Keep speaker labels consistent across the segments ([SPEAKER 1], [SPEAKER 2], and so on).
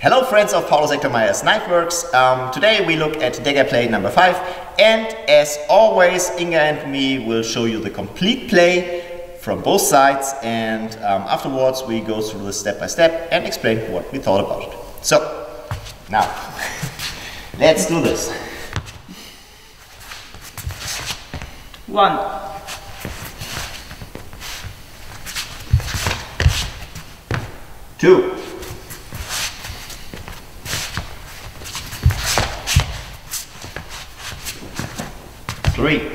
[SPEAKER 1] Hello friends of Paulus Hector Mair's Knifeworks. Um, today we look at dagger play number 5 and as always Inga and me will show you the complete play from both sides and um, afterwards we go through this step by step and explain what we thought about it. So, now, let's do this.
[SPEAKER 2] One.
[SPEAKER 1] Two. Three.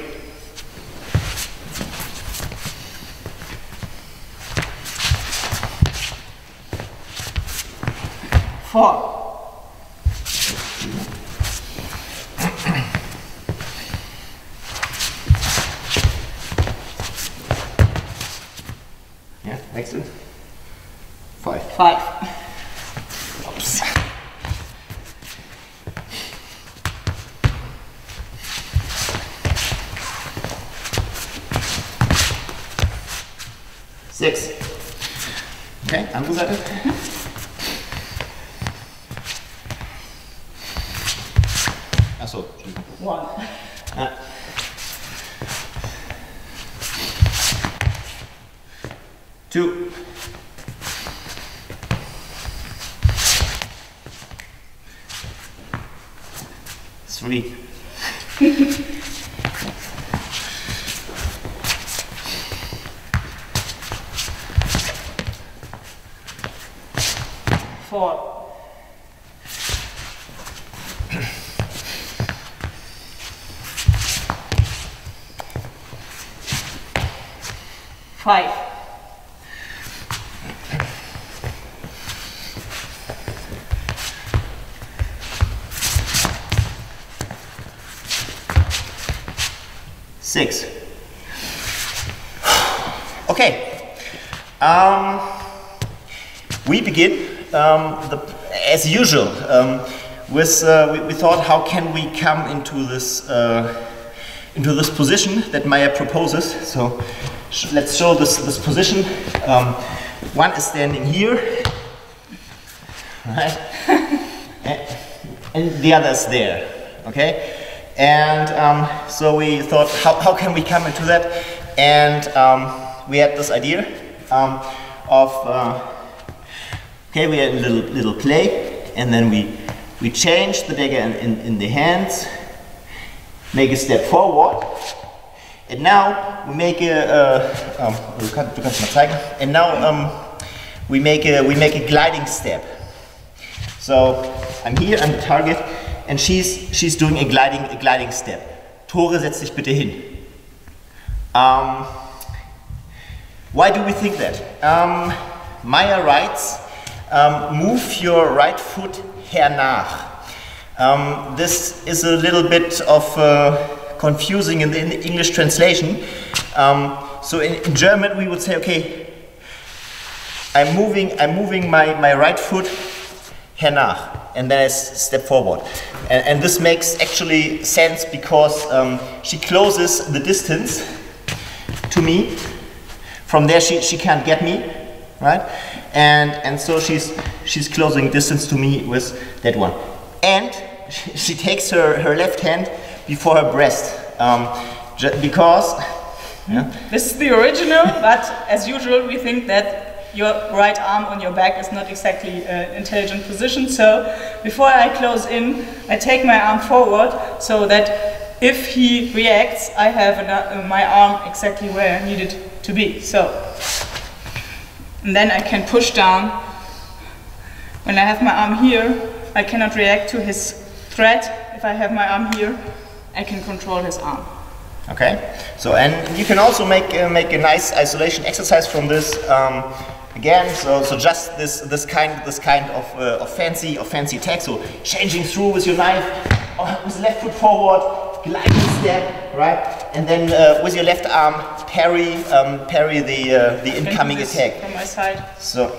[SPEAKER 2] Four.
[SPEAKER 1] Yeah, excellent. Five.
[SPEAKER 2] Five.
[SPEAKER 1] Oops. Six. Okay, andere Seite. Achso,
[SPEAKER 2] One.
[SPEAKER 1] Ah. Two. Three.
[SPEAKER 2] Four. Five.
[SPEAKER 1] Six. Okay. Um, we begin um, the, as usual um, with uh, we, we thought how can we come into this uh, into this position that Mair proposes. So sh let's show this this position. Um, one is standing here, right, and, and the other is there. Okay. And um, so we thought, how, how can we come into that? And um, we had this idea um, of, uh, okay, we had a little, little play, and then we, we change the dagger in, in, in the hands, make a step forward, and now we make a, uh, um, zeigen, and now um, we, make a, we make a gliding step. So I'm here, I'm the target, and she's, she's doing a gliding, a gliding step. Tore, setz dich bitte hin. Um, why do we think that? Um, Mair writes, um, move your right foot hernach. Um, this is a little bit of uh, confusing in the, in the English translation. Um, so in, in German we would say, okay, I'm moving, I'm moving my, my right foot hernach and then I step forward. And, and this makes actually sense because um, she closes the distance to me. From there she, she can't get me, right? And, and so she's, she's closing distance to me with that one. And she, she takes her, her left hand before her breast um, because yeah,
[SPEAKER 2] This is the original, but as usual, we think that your right arm on your back is not exactly an intelligent position. So before I close in, I take my arm forward so that if he reacts, I have ano- uh, my arm exactly where I need it to be. So, and then I can push down. When I have my arm here, I cannot react to his threat. If I have my arm here, I can control his arm.
[SPEAKER 1] Okay, so and you can also make uh, make a nice isolation exercise from this. Um, again, so so just this this kind this kind of, uh, of fancy of fancy attack. So changing through with your knife, uh, with left foot forward, gliding step, right, and then uh, with your left arm parry um, parry the uh, the incoming attack.
[SPEAKER 2] From my side.
[SPEAKER 1] So,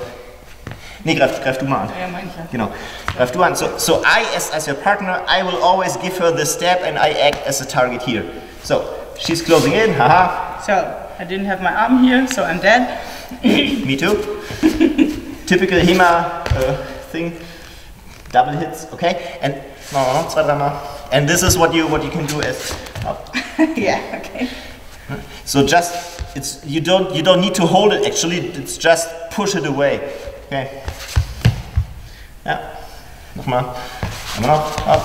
[SPEAKER 1] nee, greif, greif du mal an.
[SPEAKER 2] Ja, meine ich ja.
[SPEAKER 1] Genau. Greif du an. So, so I, as, as your partner, I will always give her the step and I act as a target here. So, she's closing in, haha,
[SPEAKER 2] So I didn't have my arm here, so I'm dead.
[SPEAKER 1] Me too. Typical HEMA uh, thing. Double hits, okay? And no, no, zwei, dreimal. And this is what you what you can do as up.
[SPEAKER 2] yeah, okay.
[SPEAKER 1] So just it's you don't you don't need to hold it actually. It's just push it away. Okay. Ja. Nochmal. Immer noch. Up.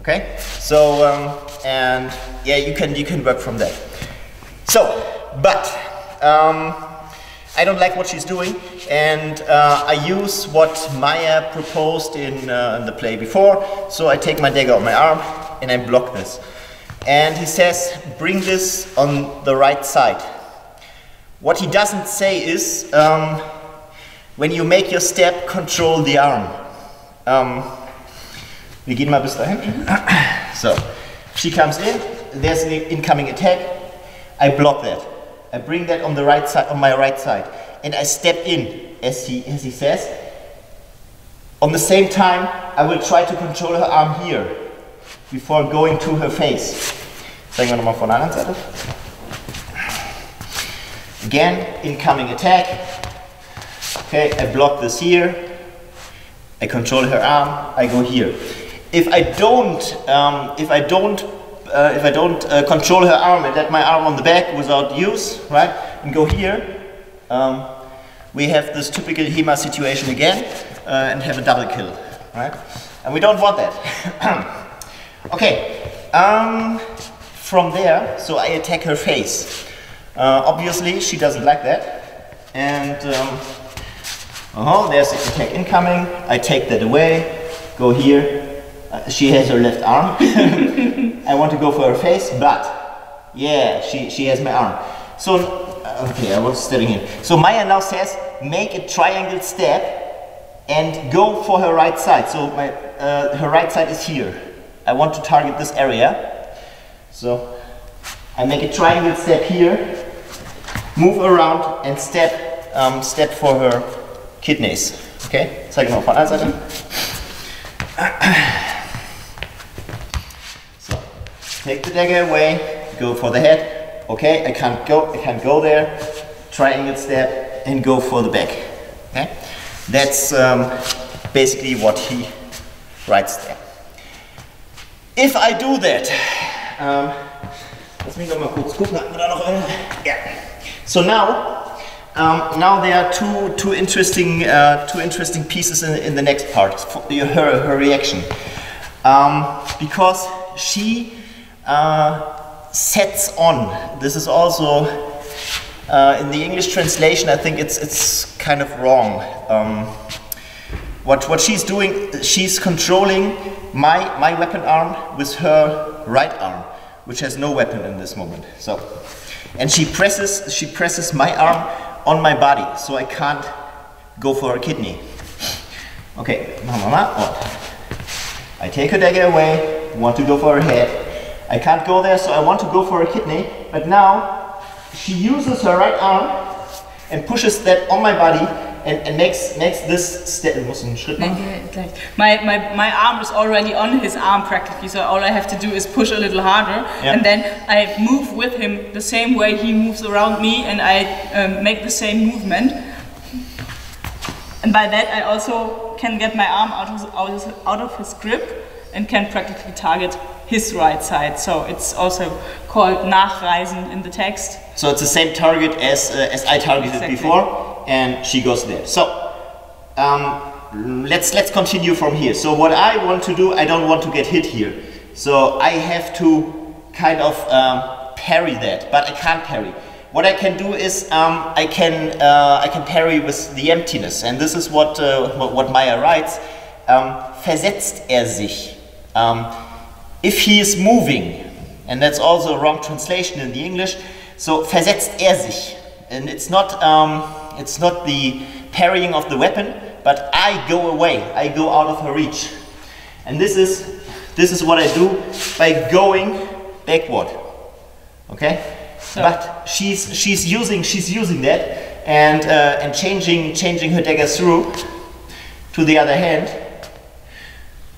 [SPEAKER 1] Okay. So um, and yeah, you can you can work from that. So, but um, I don't like what she's doing, and uh, I use what Mair proposed in, uh, in the play before. So I take my dagger on my arm and I block this. And he says, bring this on the right side. What he doesn't say is, um, when you make your step, control the arm. Um, wir gehen mal bis dahin. So, she comes in, there's an incoming attack, I block that. I bring that on the right side, on my right side, and I step in, as he, as he says. On the same time, I will try to control her arm here, before going to her face. Zeigen wir nochmal von der anderen Seite. Again, incoming attack. Okay, I block this here. I control her arm. I go here. If I don't, um, if I don't, uh, if I don't uh, control her arm and let my arm on the back without use, right, and go here, um, we have this typical HEMA situation again uh, and have a double kill, right? And we don't want that. okay, um, from there, so I attack her face. Uh, obviously, she doesn't like that. And um, uh-huh, there's the attack incoming. I take that away, go here. Uh, she has her left arm. I want to go for her face, but yeah, she, she has my arm. So, uh, okay, I was staring in. So Mair now says, make a triangle step and go for her right side. So my, uh, her right side is here. I want to target this area. So I make a triangle step here, move around and step, um, step for her kidneys. Okay, zeige mal von Seite. So, take the dagger away, go for the head. Okay, I can't go, I can't go there. Triangle step and go for the back. Okay, that's um, basically what he writes there. If I do that, um, kurz gucken, hatten wir da noch. So now, um, now there are two two interesting uh, two interesting pieces in, in the next part. Her her reaction, um, because she uh, sets on. This is also uh, in the English translation. I think it's it's kind of wrong. Um, what what she's doing, she's controlling my my weapon arm with her right arm, which has no weapon in this moment. So, and she presses she presses my arm on my body, so I can't go for her kidney. Okay, wir mal. I take her dagger away, want to go for her head. I can't go there, so I want to go for a kidney. But now she uses her right arm and pushes that on my body and, and makes makes this step. Muss einen Schritt machen.
[SPEAKER 2] My, my, my arm is already on his arm practically, so all I have to do is push a little harder,
[SPEAKER 1] Yeah.
[SPEAKER 2] and then I move with him the same way he moves around me, and I um, make the same movement. And by that, I also can get my arm out of, out of, out of his grip and can practically target his right side. So it's also called Nachreisen in the text.
[SPEAKER 1] So it's the same target as uh, as I targeted
[SPEAKER 2] Exactly.
[SPEAKER 1] before, and she goes there. So um, let's let's continue from here. So what I want to do, I don't want to get hit here. So I have to kind of um, parry that, but I can't parry. What I can do is um, I can uh, I can parry with the emptiness, and this is what uh, what, Mair writes. Um, versetzt er sich. If he is moving, and that's also a wrong translation in the English. So versetzt er sich, and it's not um, it's not the parrying of the weapon, but I go away. I go out of her reach, and this is this is what I do by going backward. Okay, but she's she's using she's using that and uh, and changing changing her dagger through to the other hand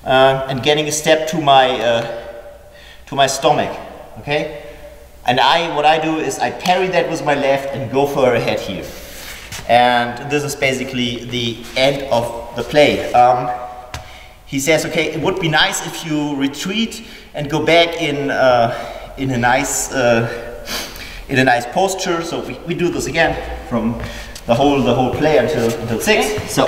[SPEAKER 1] uh, and getting a step to my uh, to my stomach. Okay, And I, what I do is I parry that with my left and go for a head here. And this is basically the end of the play. Um, he says, okay, it would be nice if you retreat and go back in, uh, in a nice, uh, in a nice posture. So we, we do this again from the whole, the whole play until, until six. So,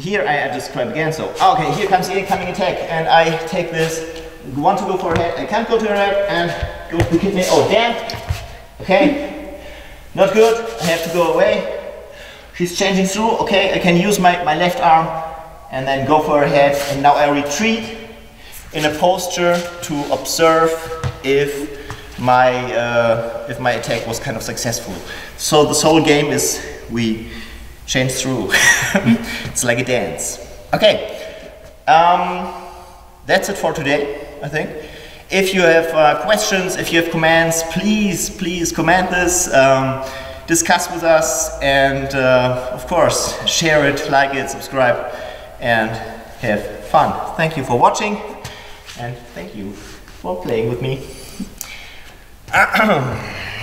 [SPEAKER 1] see here I, just grab again. So, okay, here comes the incoming attack and I take this, want to go for a head, I can't go to a head and go to kidney. Oh, damn. Okay, not good, I have to go away. She's changing through, okay, I can use my, my left arm and then go for her head and now I retreat in a posture to observe if my uh, if my attack was kind of successful. So this whole game is we change through. it's like a dance. Okay, um, that's it for today. I think. If you have uh, questions, if you have comments, please please comment this. Um, discuss with us and uh, of course share it, like it, subscribe and have fun. Thank you for watching and thank you for playing with me.